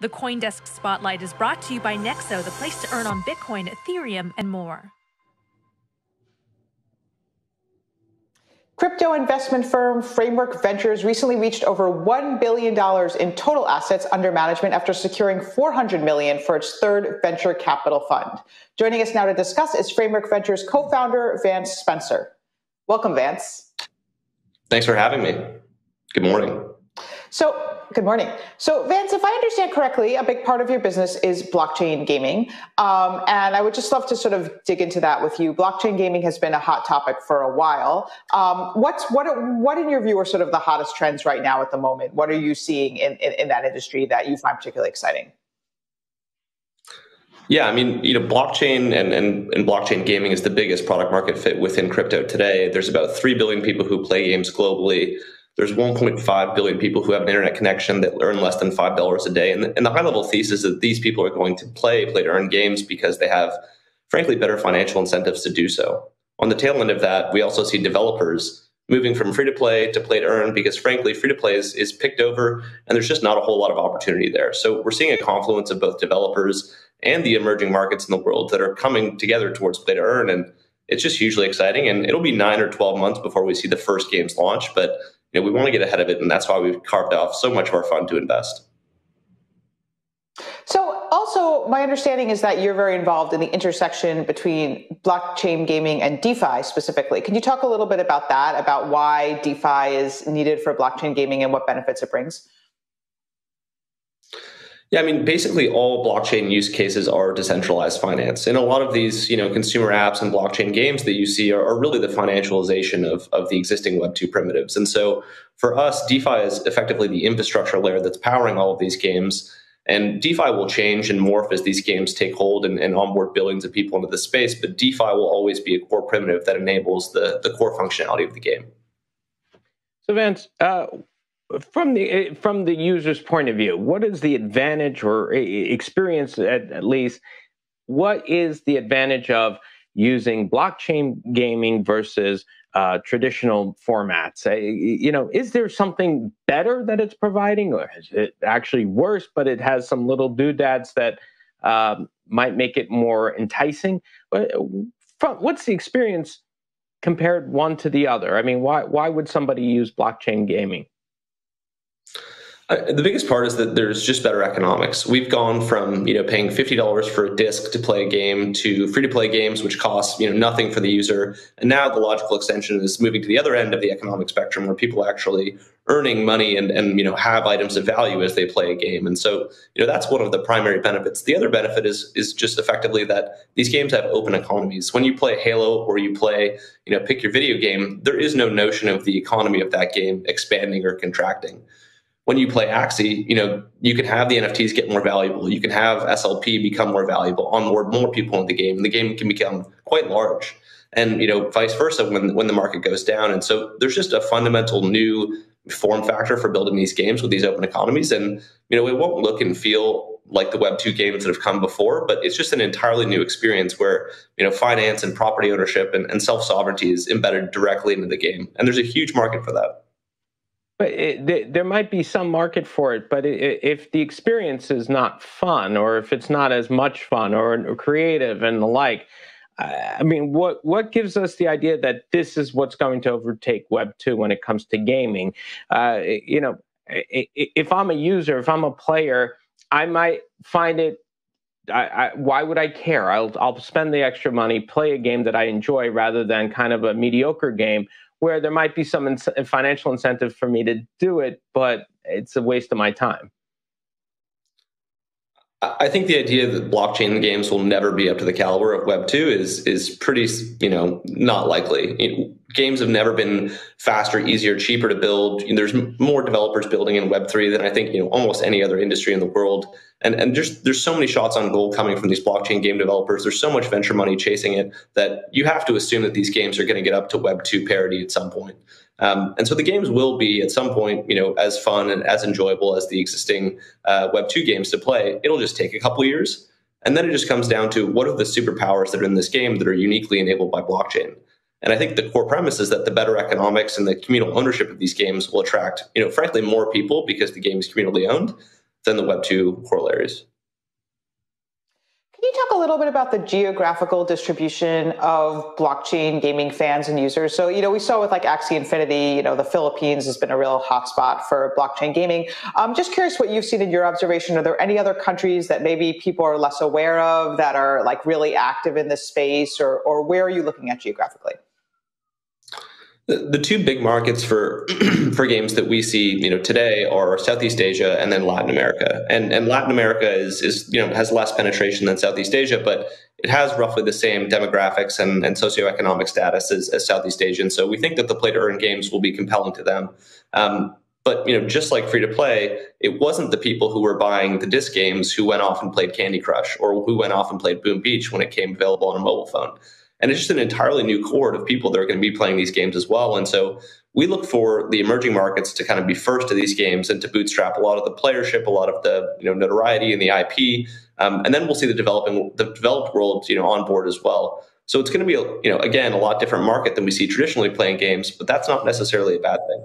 The Coindesk Spotlight is brought to you by Nexo, the place to earn on Bitcoin, Ethereum, and more. Crypto investment firm Framework Ventures recently reached over $1 billion in total assets under management after securing 400 million for its third venture capital fund. Joining us now to discuss is Framework Ventures co-founder Vance Spencer. Welcome, Vance. Thanks for having me. Good morning. So, good morning. So, Vance, if I understand correctly, a big part of your business is blockchain gaming. Um, and I would just love to sort of dig into that with you. Blockchain gaming has been a hot topic for a while. Um, what's what what in your view are sort of the hottest trends right now at the moment? What are you seeing in, in, in that industry that you find particularly exciting? Yeah, I mean, you know, blockchain and, and, and blockchain gaming is the biggest product market fit within crypto today. There's about 3 billion people who play games globally. There's 1.5 billion people who have an internet connection that earn less than $5 a day. And the, and the high level thesis is that these people are going to play, play to earn games because they have, frankly, better financial incentives to do so. On the tail end of that, we also see developers moving from free to play to play to earn because, frankly, free to play is, is picked over and there's just not a whole lot of opportunity there. So we're seeing a confluence of both developers and the emerging markets in the world that are coming together towards play to earn. And it's just hugely exciting. And it'll be nine or 12 months before we see the first games launch. But you know, we want to get ahead of it, and that's why we've carved off so much of our fund to invest. So, also, my understanding is that you're very involved in the intersection between blockchain gaming and DeFi specifically. Can you talk a little bit about that, about why DeFi is needed for blockchain gaming and what benefits it brings? Yeah, I mean, basically all blockchain use cases are decentralized finance. And a lot of these, you know, consumer apps and blockchain games that you see are, are really the financialization of, of the existing Web2 primitives. And so for us, DeFi is effectively the infrastructure layer that's powering all of these games. And DeFi will change and morph as these games take hold and, and onboard billions of people into the space. But DeFi will always be a core primitive that enables the, the core functionality of the game. So, Vance, uh, from the eh, from the user's point of view, what is the advantage or eh, experience at, at least? What is the advantage of using blockchain gaming versus uh, traditional formats? Uh, you know, is there something better that it's providing, or is it actually worse, but it has some little doodads that um, might make it more enticing? What's the experience compared one to the other? I mean, why why would somebody use blockchain gaming? Uh, the biggest part is that there's just better economics. We've gone from you know paying fifty dollars for a disc to play a game to free to play games, which cost you know nothing for the user. And now the logical extension is moving to the other end of the economic spectrum, where people are actually earning money and and you know have items of value as they play a game. And so you know that's one of the primary benefits. The other benefit is is just effectively that these games have open economies. When you play Halo or you play you know pick your video game, there is no notion of the economy of that game expanding or contracting when you play Axie, you know, you can have the NFTs get more valuable. You can have SLP become more valuable, onboard more people in the game, and the game can become quite large. And you know, vice versa when when the market goes down. And so there's just a fundamental new form factor for building these games with these open economies. And you know, it won't look and feel like the Web two games that have come before, but it's just an entirely new experience where you know finance and property ownership and, and self sovereignty is embedded directly into the game. And there's a huge market for that. But it, there might be some market for it, but it, if the experience is not fun, or if it's not as much fun, or, creative and the like, I mean, what what gives us the idea that this is what's going to overtake Web two when it comes to gaming? Uh, you know, if I'm a user, if I'm a player, I might find it. I, I, why would I care? I'll I'll spend the extra money, play a game that I enjoy, rather than kind of a mediocre game where there might be some in- financial incentive for me to do it, but it's a waste of my time. I think the idea that blockchain games will never be up to the caliber of Web two is is pretty, you know, not likely. Games have never been faster, easier, cheaper to build. There's more developers building in Web three than I think you know almost any other industry in the world. And and just there's so many shots on goal coming from these blockchain game developers. There's so much venture money chasing it that you have to assume that these games are going to get up to Web two parity at some point. Um, and so the games will be at some point, you know, as fun and as enjoyable as the existing uh, Web two games to play. It'll just take a couple years, and then it just comes down to what are the superpowers that are in this game that are uniquely enabled by blockchain. And I think the core premise is that the better economics and the communal ownership of these games will attract, you know, frankly, more people because the game is communally owned. than the Web two corollaries. Can you talk a little bit about the geographical distribution of blockchain gaming fans and users? So, you know, we saw with like Axie Infinity, you know, the Philippines has been a real hotspot for blockchain gaming. I'm just curious what you've seen in your observation. Are there any other countries that maybe people are less aware of that are like really active in this space, or, or where are you looking at geographically? The, two big markets for for games that we see, you know, today are Southeast Asia and then Latin America. And and Latin America is is you know has less penetration than Southeast Asia, but it has roughly the same demographics and, and socioeconomic status as, as Southeast Asian. So we think that the play to earn games will be compelling to them. Um, but you know, just like free to play, it wasn't the people who were buying the disc games who went off and played Candy Crush or who went off and played Boom Beach when it came available on a mobile phone. And it's just an entirely new cohort of people that are going to be playing these games as well. And so we look for the emerging markets to kind of be first to these games and to bootstrap a lot of the playership, a lot of the you know notoriety and the IP, um, and then we'll see the developing the developed world you know on board as well. So it's going to be you know again a lot different market than we see traditionally playing games, but that's not necessarily a bad thing.